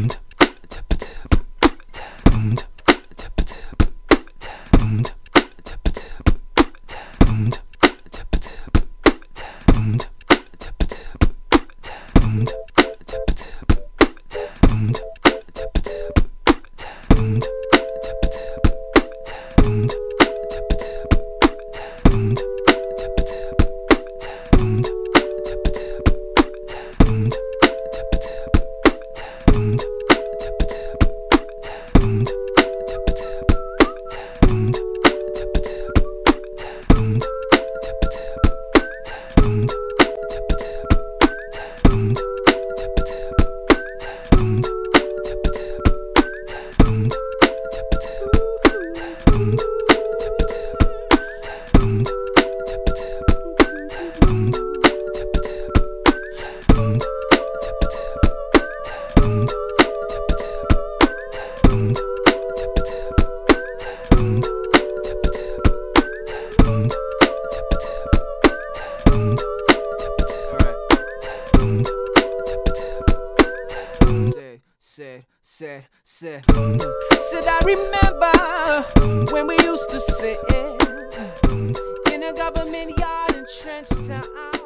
음 gesund. Said, said, said, said I remember when we used to sit in a government yard in Trenchtown.